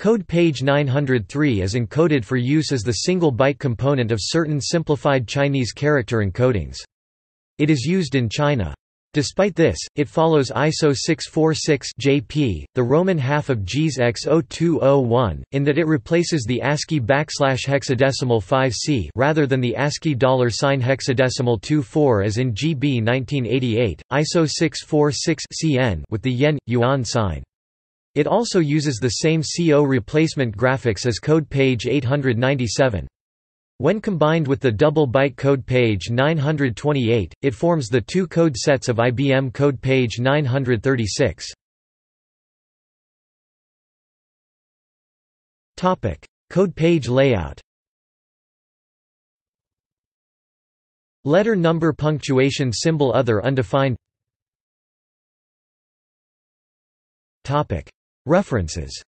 Code page 903 is encoded for use as the single byte component of certain simplified Chinese character encodings. It is used in China. Despite this, it follows ISO 646-JP, the Roman half of JIS X0201, in that it replaces the ASCII backslash hexadecimal 5C rather than the ASCII dollar sign hexadecimal 24 as in GB 1988, ISO 646-CN with the yen yuan sign. It also uses the same C0 replacement graphics as code page 897. When combined with the double byte code page 928, it forms the two code sets of IBM code page 936. Topic: Code page layout. Letter number punctuation symbol other undefined. Topic: References